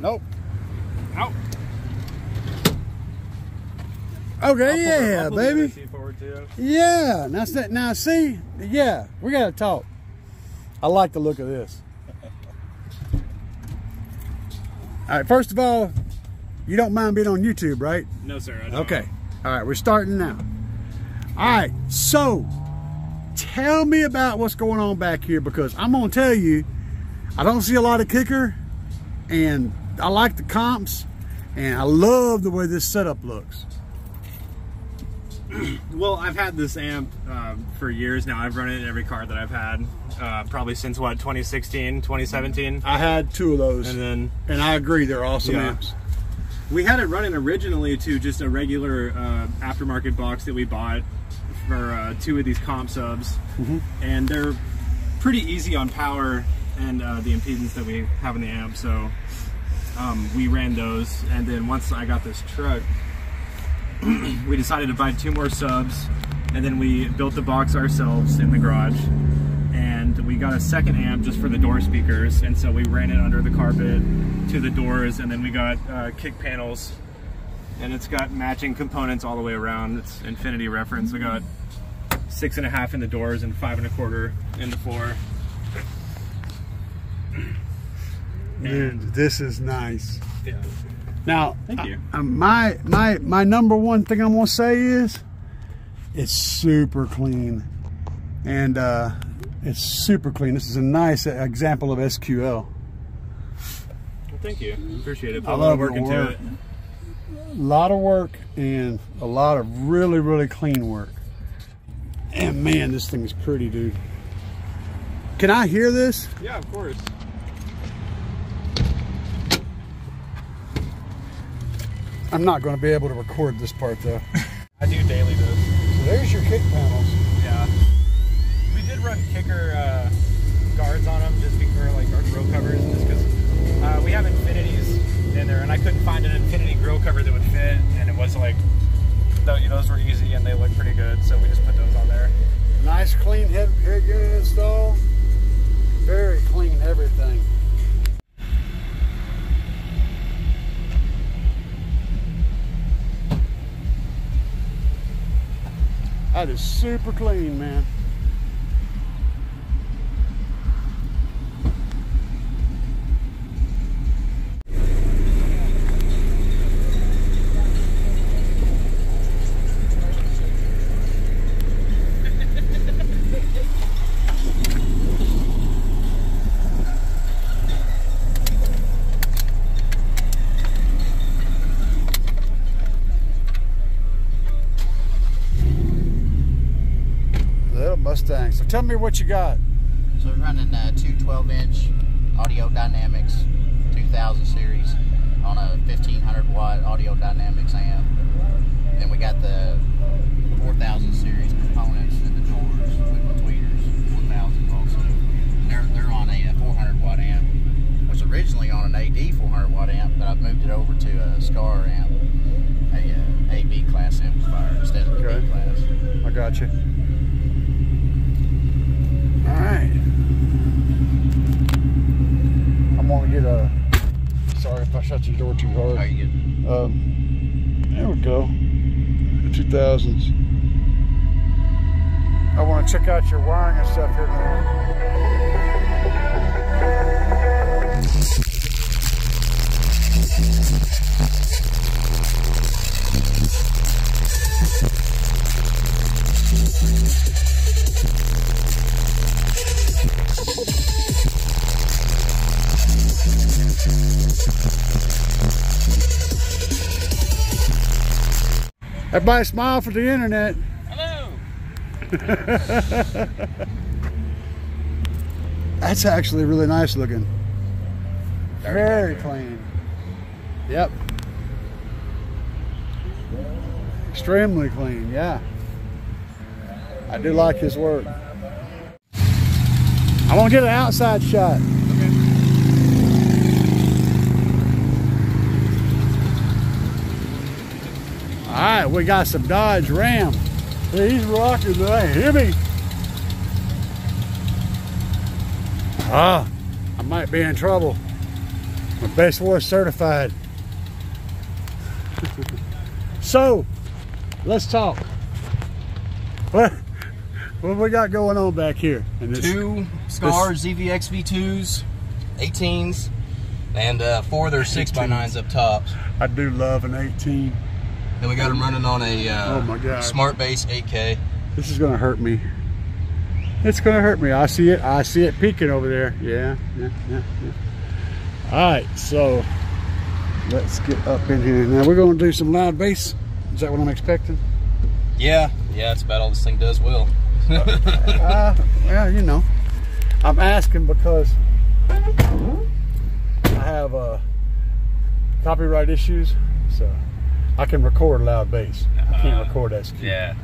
Nope. Out. Okay, yeah, baby. Yeah. Now, see- now see, yeah, we gotta talk. I like the look of this. All right, first of all, you don't mind being on YouTube, right? No, sir. I don't. Okay. All right, we're starting now. All right, so tell me about what's going on back here because I'm gonna tell you, I don't see a lot of kicker, and I like the comps, and I love the way this setup looks. Well, I've had this amp um, for years now. I've run it in every car that I've had, uh, probably since what 2016, 2017, I had two of those, and then and, I agree they're awesome Yeah. amps. we had it running originally to just a regular uh, aftermarket box that we bought for uh, two of these comp subs, and they're pretty easy on power and uh, the impedance that we have in the amp. So um, we ran those, and then once I got this truck, we decided to buy two more subs, and then we built the box ourselves in the garage. And we got a second amp just for the door speakers, and so we ran it under the carpet to the doors, and then we got uh, kick panels, and it's got matching components all the way around. It's Infinity reference. We got six and a half in the doors and five and a quarter in the floor. Dude, this is nice. Yeah. Now, Thank you. uh, my my my number one thing I'm gonna say is it's super clean, and uh, it's super clean. This is a nice example of SQL. Well, thank you. Appreciate it. Put I a lot of love work into work. it. A lot of work and a lot of really really clean work. And man, this thing is pretty, dude. Can I hear this? Yeah, of course. I'm not going to be able to record this part though. I do daily this. So there's your kick panels. Yeah. We did run kicker uh, guards on them, just be, or like our grill covers, just because uh, we have infinities in there, and I couldn't find an infinity grill cover that would fit, and it was like tho- those were easy and they look pretty good, so we just put those on there. Nice clean head, head unit install. Very clean everything. That is super clean, man. Little Mustang. So tell me what you got. So we're running uh, two 12 inch Audio Dynamics 2000 series on a 1500 watt Audio Dynamics amp. Then we got the 4000 series components the doors with the tweeters, 4000 also. They're, they're on a, uh 400 watt amp. Was originally on an AD 400 watt amp, but I've moved it over to a Skar amp, a uh, AB class amplifier instead of the Okay. B class. I got you. All right. I'm gonna get a. Sorry if I shut your door too hard. You? Um, there we go. The 2000s. I want to check out your wiring and stuff here. a minute. Everybody smile for the internet. Hello. That's actually really nice looking. Very clean. Yep. Extremely clean, yeah. I do like his work. I want to get an outside shot. Right, we got some Dodge Ram. He's rocking. Hear me? Ah, I might be in trouble. My best War certified. so, let's talk. What what we got going on back here? Two Skars ZVX V2s, 18s, and uh, four of their 6x9s up tops. I do love an 18. Then we got them running on a uh, Oh my God. Smart Bass 8K. This is gonna hurt me. It's gonna hurt me. I see it. I see it peeking over there. Yeah, yeah, yeah, yeah. All right, so let's get up in here. Now we're gonna do some loud bass. Is that what I'm expecting? Yeah, yeah, that's about all this thing does, Will. Uh, well, you know, I'm asking because I have uh, copyright issues, so I can record loud bass. I can't Uh, record SQ. yeah.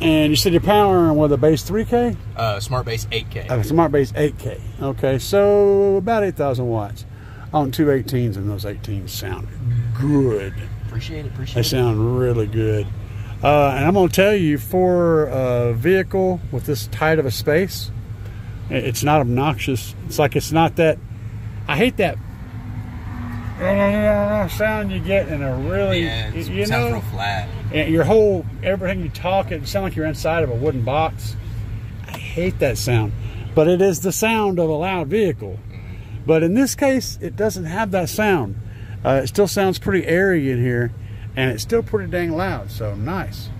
And you said you're powering with a Bass 3K? Uh, Smart Bass 8K. A smart bass 8K. Okay, so about 8,000 watts on two 18s, and those 18s sound good. Appreciate it, appreciate They it. sound really good. Uh, and I'm going to tell you, for a vehicle with this tight of a space, it's not obnoxious. It's like it's not that. I hate that sound you get in a really, yeah, you know, real flat. your whole everything you talk, it sounds like you're inside of a wooden box. I hate that sound, but it is the sound of a loud vehicle. But in this case, it doesn't have that sound. Uh, it still sounds pretty airy in here, and it's still pretty dang loud. So nice.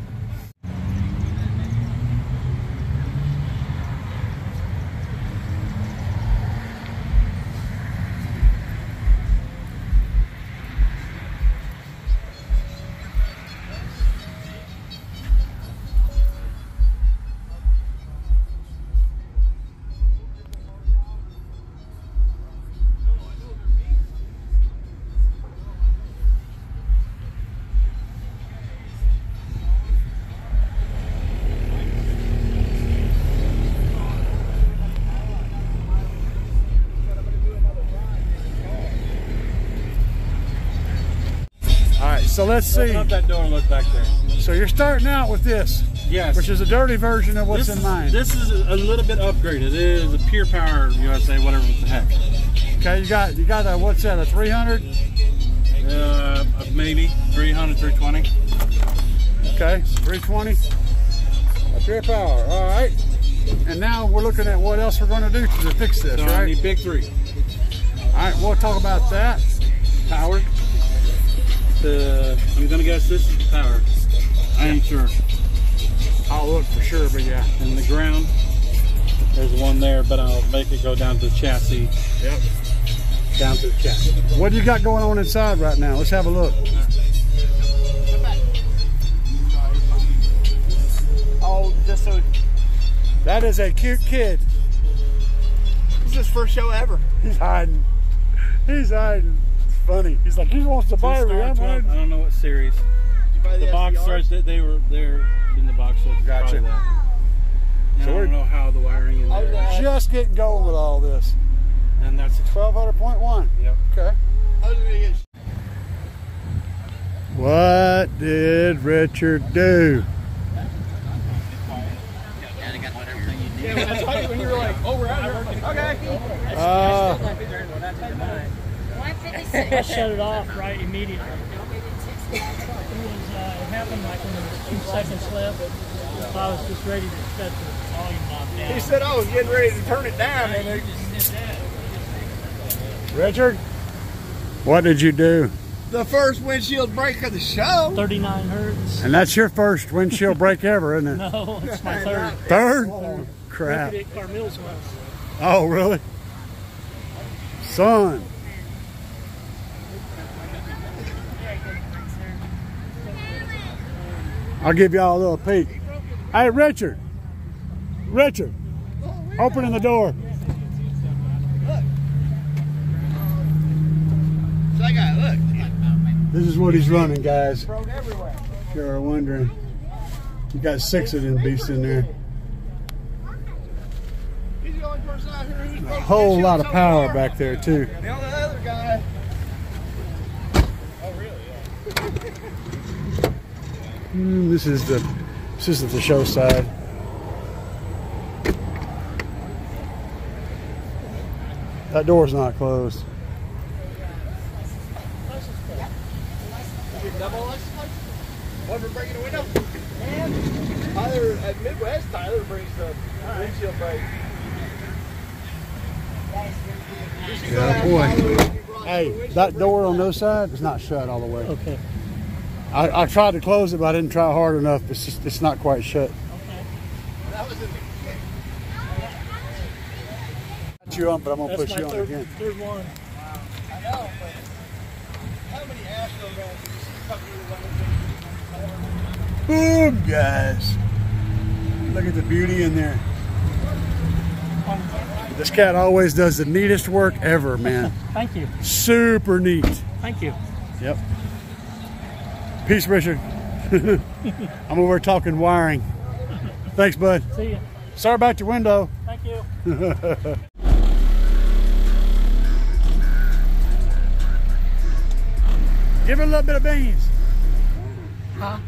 So let's Open see. up that door and look back there. So you're starting out with this, Yes. which is a dirty version of what's this in is, mine. This is a little bit upgraded. It is a Pure Power USA, whatever the heck. Okay, you got you got a what's that? A 300? Uh, maybe 300, 320. Okay, 320. A pure power. All right. And now we're looking at what else we're going to do to fix this, So I right? need big three. All right, we'll talk about that. Power. The uh, I'm gonna guess this is the power. I ain't sure. I'll look for sure, but yeah. In the ground. There's one there, but I'll make it go down to the chassis. Yep. Down to the chassis. What do you got going on inside right now? Let's have a look. Oh, just so That is a cute kid. this is his first show ever. He's hiding. He's hiding. It's funny. He's like, he wants to buy me. Two-star, I'm 12 I don't know what series. Did you buy The box starts that they were they're in the box. So Gotcha. that. So I we're- don't know how the wiring in I there. uh, Just getting going with all this. And that's 1200.1. yep. Okay. I was gonna get What did Richard do? when you were like, oh, we're out here. I'm like, okay. Uh, I shut it off right immediately. It was, uh, it happened like when there was two seconds left. So I was just ready to shut the volume knob down. He said I was getting ready to turn it down, and it, Just did that. Richard, what did you do? the first windshield break of the show. 39 hertz. And that's your first windshield break ever, isn't it? No, it's my third. Third? Crap. Look at Carmil's was. Oh, really? Son. I'll give y'all a little peek. Hey, Richard. Richard. Opening the door. This is what he's running, guys. If you are wondering. You got six of them beasts in there. A whole lot of power back there, too. Mm, this is the this isn't the show side. That door's not closed. Tyler at Midwest, Tyler brings the windshield break. Yeah, boy. Hey, that door on those side is not shut all the way. Okay. I, I tried to close it, but I didn't try hard enough. It's just it's not quite shut. That was Got you on, but I'm gonna That's push you on third, again. third one. Wow. I know, but how many Astro guys did you see come through the window? Boom, guys! Look at the beauty in there. This cat always does the neatest work ever, man. Thank you. Super neat. Thank you. Yep. Peace, Richard. I'm over talking wiring. Thanks, bud. See you. Sorry about your window. Thank you. Give it a little bit of beans. Huh?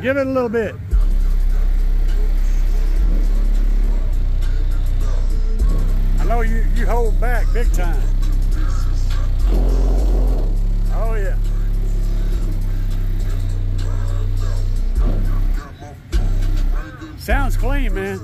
Give it a little bit. I know you, you hold back big time. Oh, yeah. Sounds clean, man.